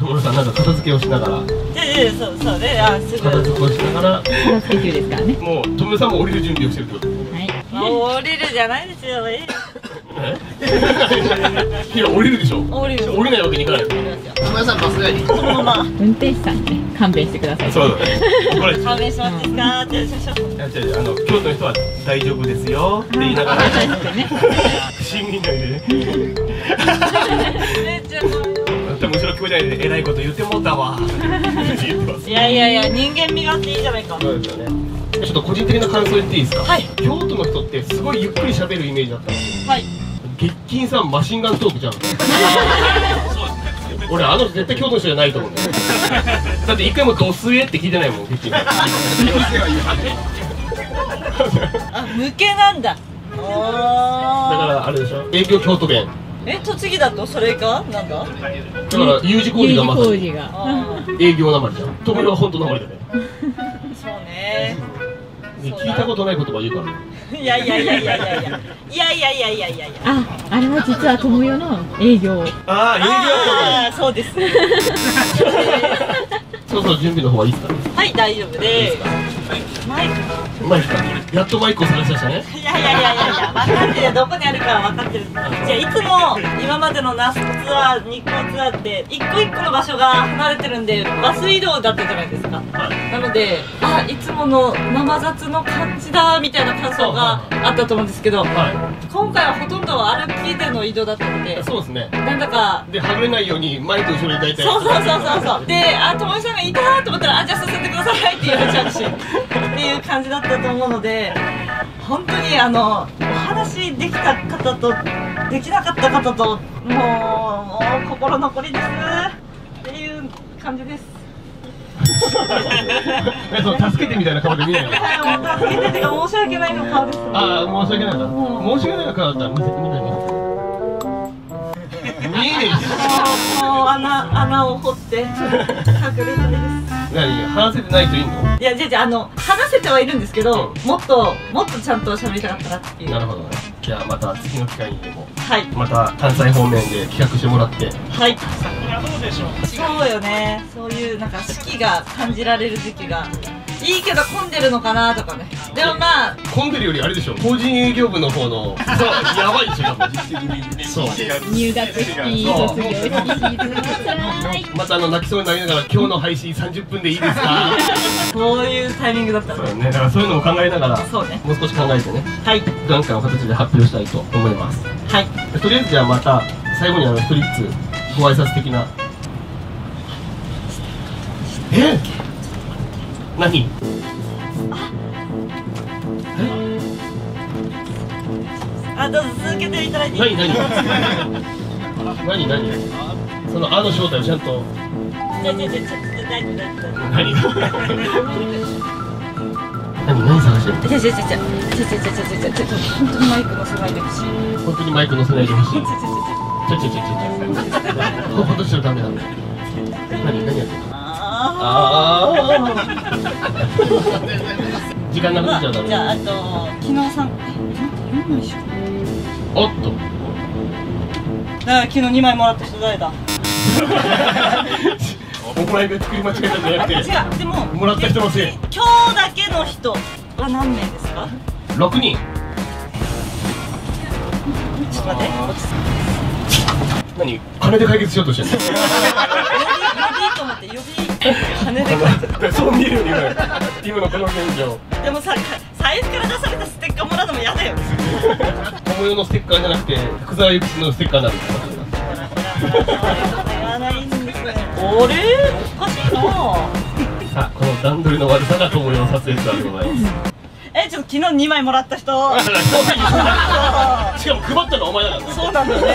友野さんなんか片付けをしながら。いやいやそうそうね。あすぐ片付けをしながら。片付け中ですからね。もう友野さんも降りる準備をしてるってこと。はい。降りるじゃないですよえ？いや降りるでしょ。降りる。降りないわけにいかない友達さんバス帰り。このまま。運転手さんね勘弁してくださいそうだね。怒られ勘弁しますですかっていや違う違うあの京都の人は大丈夫ですよ。って言いながら。不審民内で。ね 聞こえないでえらいこと言ってもうたわいやいやいや人間味があっていいじゃないかそうですよねちょっと個人的な感想言っていいですかはい京都の人ってすごいゆっくり喋るイメージだったんですよはい月金さんマシンガントークじゃん俺あの人絶対京都の人じゃないと思うだって一回もドスエって聞いてないもん月金さんあ抜けなんだだからあれでしょ営業京都弁え栃木だとそれかなんだ？だから U 字工事がまさにあー営業なまりじゃん友よは本当なまりだね。そうね。で聞いたことない言葉言うからいやいやいやいやいやいやいや。いやいやいやいやいや。ああれは実は友よの営業。ああ営業ああそうです そろそろ準備の方はいいですかはい大丈夫です。マイク。マイク。かやっとマイクを探しましたね。いやいやいやいやいや分かってるどこにあるかは分かってる。じゃあいつも今までのナスツアー日光ツアーって一個一個の場所が離れてるんでバス移動だったじゃないですか。はい。なのであいつもの生雑の感じだみたいな感想があったと思うんですけどは今回はほとんど歩きでの移動だったのでいそうですね。なんだかではぐれないように前と後ろに大体。そうそうそうそうそう。であ友達さんがいたと思ったらあじゃあ進んでくださいって言われちゃうしっていう感じだったと思うので本当にあのお話できた方とできなかった方ともうもう心残りですっていう感じです。えそう助けてみたいな顔で見ないの？助けててか申し訳ないの顔ですああ申し訳ないなうん申し訳ないな顔だったら見せてみたいな見えねえしもう穴穴を掘って隠れたいです何話せてない人いんのいやじゃじゃあの話せてはいるんですけどもっともっとちゃんと喋りたかったなっていうなるほどねじゃあまた次の機会にでもはいまた関西方面で企画してもらってはい桜どうでしょうそうよねそういうなんか四季が感じられる時期がいいけど混んでるのかなとかね。でもまあ混んでるよりあれでしょ。法人営業部の方のそう。やばいでしょそう。入学式卒業式またあの泣きそうになりながら今日の配信30分でいいですか？そういうタイミングだったの。そうね。だからそういうのも考えながらそうね。もう少し考えてね。はい。何かの形で発表したいと思います。はい。とりあえずじゃあまた最後にあの一人ずつご挨拶的なえ何？えあどうぞ続けていただいて。何何？何何？その「あ」の正体をちゃんと。じゃじゃじゃちょっと大丈夫大丈夫何何何探してるじゃじゃじゃじゃじゃじゃじゃじゃじゃじゃじゃ本当にマイク乗せないでほしい本当にマイク乗せないでほしいじゃじゃじゃじゃちょちょちょちょちょほんとしたらダメなんだ何何やってるあああ時間なくなっちゃうだろじゃああと昨日さんえ待ってよいしょおっと。だから昨日2枚もらった人誰だ？お前が作り間違えたんじゃなくて。違う。でももらった人のせい。今日だけの人。は何名ですか？6人。ちょっと待って何？金で解決しようとしてる って呼び金でそう見えるよ今今のこの現状。つでもさか財布から出されたステッカーもらうのも嫌だよ。友よのステッカーじゃなくて福沢諭吉のステッカーになるんですか？言わないんですね。あれおかしいなさあこの段取りの悪さが友よの撮影ツアーでございます。えちょっと昨日2枚もらった人。しかも配ったのはお前だから。ねそうなんだね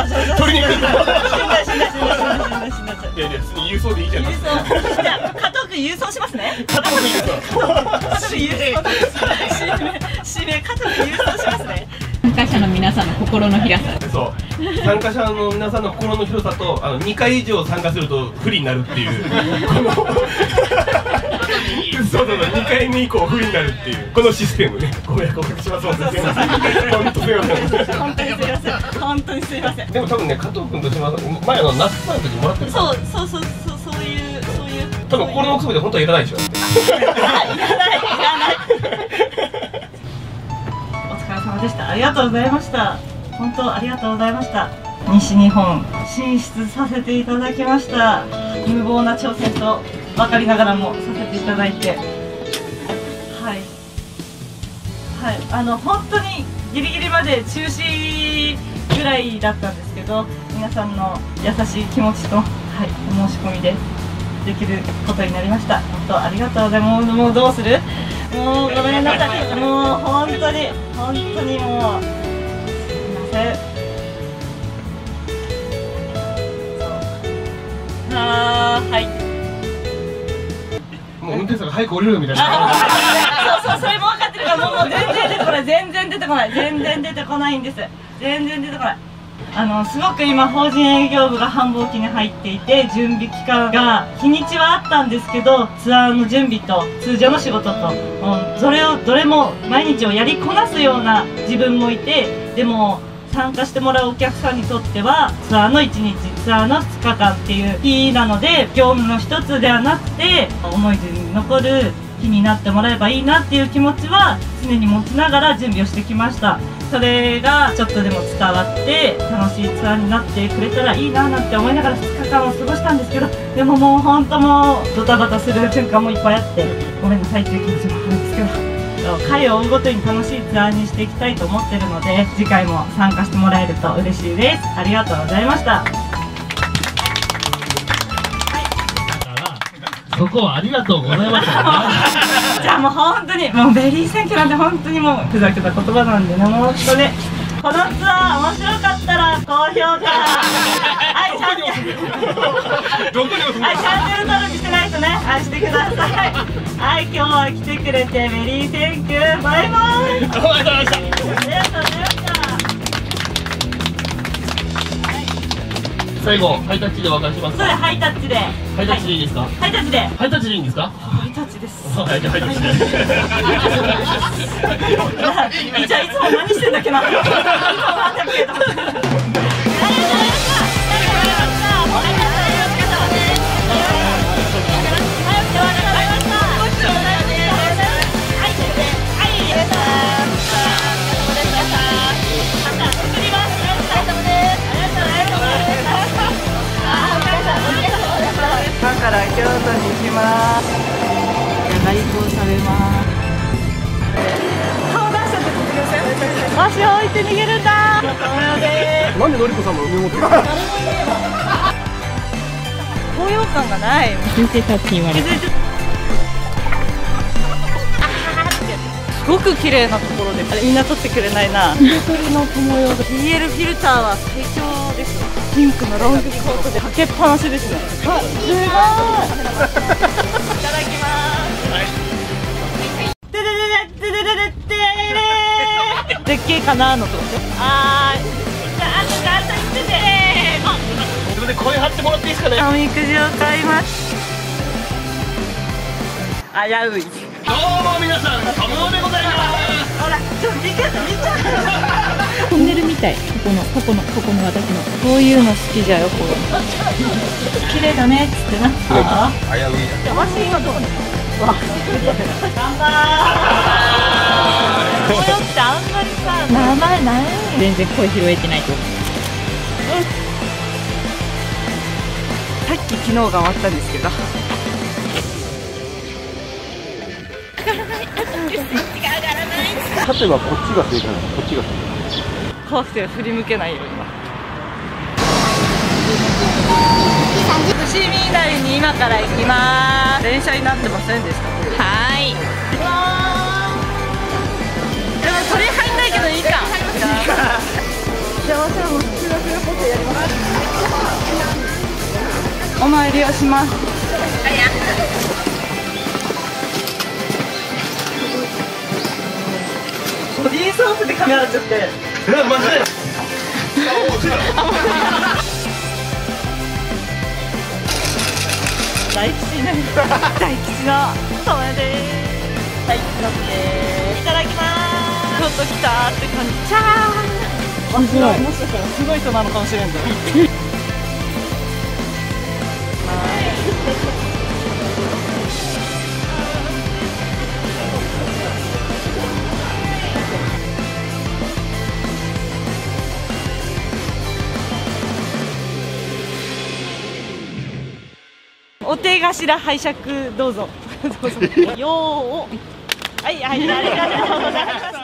あそうそう。取りに来る死んだ死んだ死んだ死んだ死んだ。死んだ死んだいやいや普通に郵送でいいじゃん郵送じゃあ加藤君郵送しますね。加藤君郵送加藤君郵送指名指名加藤君郵送しますね。参加者の皆さんの心の広さ。そう。参加者の皆さんの心の広さとあの2回以上参加すると不利になるっていう。この そうそうそう2回目以降不利になるっていうこのシステムね。ご迷惑おかけします。本当すみません本当すみません。本当にすみません。すません。でも多分ね加藤君と島田前の夏前の時もらってるそうそうそうそうそういうそういう。多分心の奥底で本当はいらない。でしょありがとうございました。本当ありがとうございました。西日本進出させていただきました。無謀な挑戦と分かりながらもさせていただいて。はい。はい。あの本当にギリギリまで中止ぐらいだったんですけど皆さんの優しい気持ちと、はい、お申し込みでできることになりました。本当ありがとうございます。もうもうどうする？もうごめんなさい。もう本当に本当にもうすみません。あーはい。もう運転手さんが早く降りるみたいな。そうそうそれも分かってるからもう全然出てこない。全然出てこない。全然出てこないんです。全然出てこない。あのすごく今法人営業部が繁忙期に入っていて準備期間が日にちはあったんですけどツアーの準備と通常の仕事と、うん、それをどれも毎日をやりこなすような自分もいてでも参加してもらうお客さんにとってはツアーの1日ツアーの2日間っていう日なので業務の一つではなくて思い出に残る日になってもらえばいいなっていう気持ちは常に持ちながら準備をしてきましたそれがちょっとでも伝わって楽しいツアーになってくれたらいいななんて思いながら2日間を過ごしたんですけどでももう本当もうドタバタする瞬間もいっぱいあってごめんなさいっていう気持ちもあるんですけど。と回を追うごとに楽しいツアーにしていきたいと思ってるので次回も参加してもらえると嬉しいです。ありがとうございました。そこはありがとうございました。じゃあもう本当にもう very thank you なんて本当にもうふざけた言葉なんで生音でこのツアー面白かったら高評価 はいチャンネル。登録してないとね愛してください。はい、今日は来てくれてメリーセンバイバイありがとうございましたありがとうございました、はい、最後、ハイ。タッチでお別れしますそれハイタッチで。ハイタッチでいいですか、ハイタッチで。ハイタッチでいいんですか？ハイタッチです、ハイタッチでじゃいつも何してんだっけな。今から京都に行きますじゃがりこを食べます。顔出しちゃってください足を置いて逃げるんだ。なんでのりこさんの梅本高揚感がない先生たって言われたすごく綺麗なところであれみんな撮ってくれないな色とりの友よ BL フィルターは最強ですピンクのロングコートでかけっぱなしですね。あすごい。いただきますででででででででで絶景かなのとあーあとだと言っててあそれで声張ってもらっていいですかねおみくじを買います危ういどうも皆さんトムオでございますほらちょっと見て見ちゃトンネルみたいここのここのここの私の。こういうの好きじゃよこう。綺麗だねっつってな。あ危ういあわし今どこに。わ乾杯こう。いうのって。あんまりさ名前ない。全然声拾えてないと思う。さっき昨日が終わったんですけど。勝てばこっちが正解なのこっちが正解怖くて振り向けないよ今。伏見稲荷に今から行きます。電車になってませんでした？はい。でも鳥入んないけどいいか。じゃあ私はもう修学旅行生やります。お参りをします。ボディーソープで髪洗っちゃって大吉になり大吉のそうやではい乗っていただきますちょっと来たーって感じチャーすごいもしかしたらすごい人なのかもしれん。ぞお手頭拝借どうぞ。どうぞ。よーはいはいありがとうございます